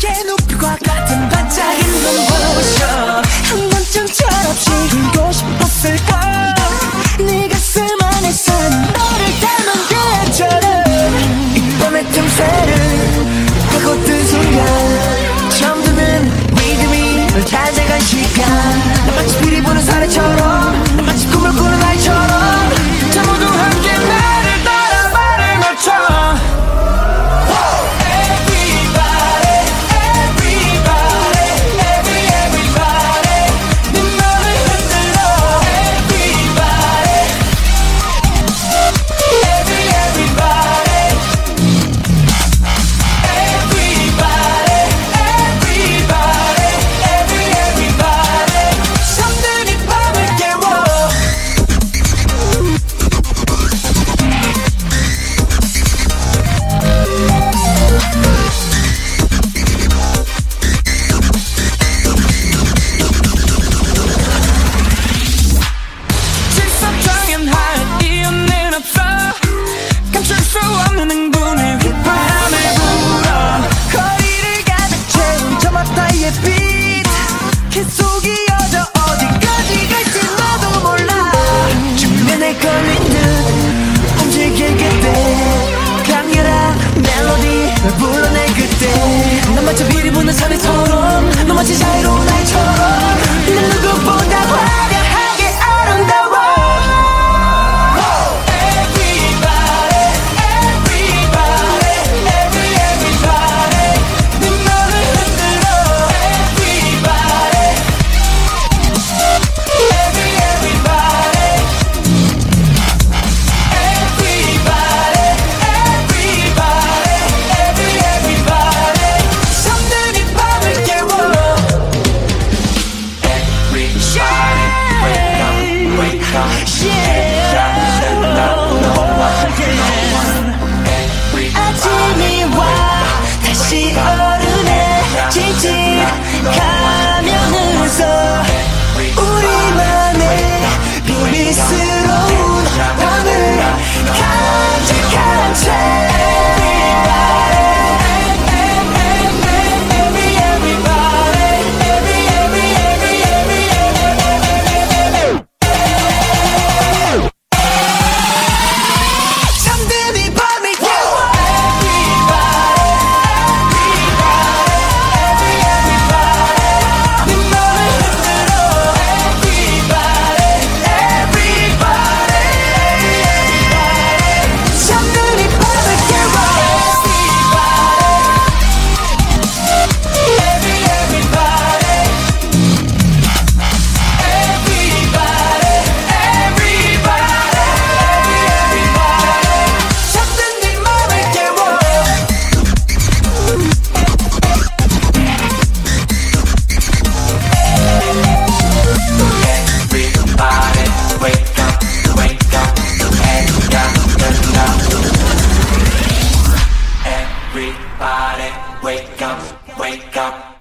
너의 눈빛과 같은 반짝인 눈부셔 한 번쯤 철없이 울고 싶었을까 네 가슴 안에 산 너를 닮은 그처럼. 이 밤의 틈새를 파고든 순간 계속 이어져 어디까지 갈지 나도 몰라. 주변에 걸린 듯 움직일 그때 강렬한 멜로디 널 불러낸 그때. 난 마치 비리 부는 사내처럼 너 마치 자유로운 Everybody, wake up, wake up.